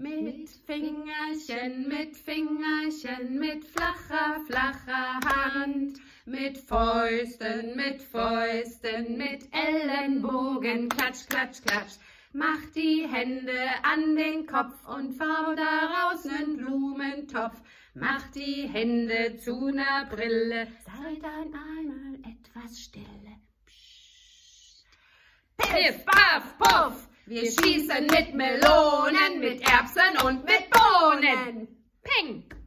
Mit Fingerchen, mit Fingerchen, mit flacher, flacher Hand. Mit Fäusten, mit Fäusten, mit Ellenbogen, klatsch, klatsch, klatsch. Mach die Hände an den Kopf und bau daraus nen Blumentopf. Mach die Hände zu ner Brille, sei dann einmal etwas stille. Psst. Piff, paff, puff, wir schießen mit Melonen, mit Erbsen und mit Bohnen. Peng!